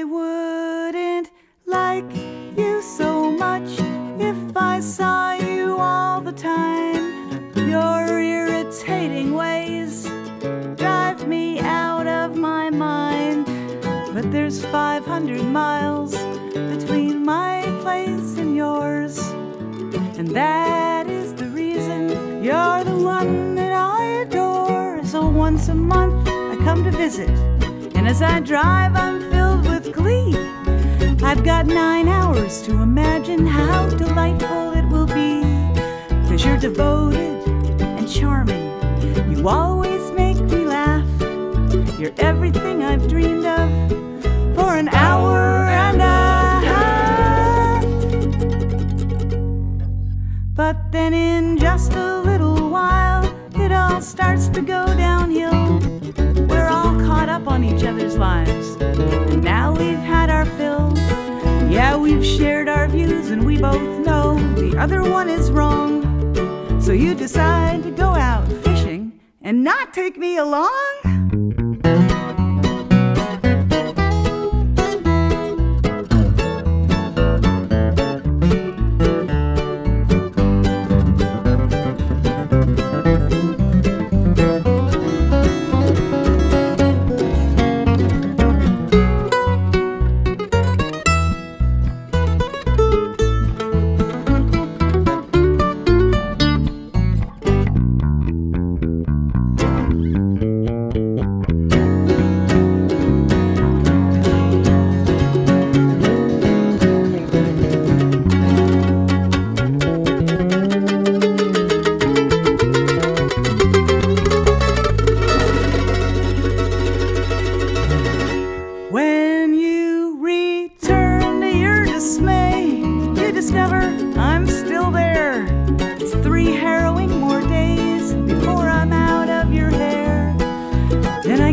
I wouldn't like you so much if I saw you all the time. Your irritating ways drive me out of my mind. But there's 500 miles between my place and yours. And that is the reason you're the one that I adore. So once a month I come to visit. And as I drive, I'm glee. I've got nine hours to imagine how delightful it will be. Cause you're devoted and charming. You always make me laugh. You're everything I've dreamed of for an hour and a half. But then in just a little while, it all starts to go downhill. Each other's lives. And now we've had our fill. Yeah, we've shared our views, and we both know the other one is wrong. So you decide to go out fishing and not take me along?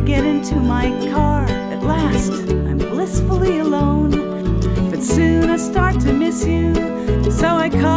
Get into my car at last. I'm blissfully alone. But soon I start to miss you, so I call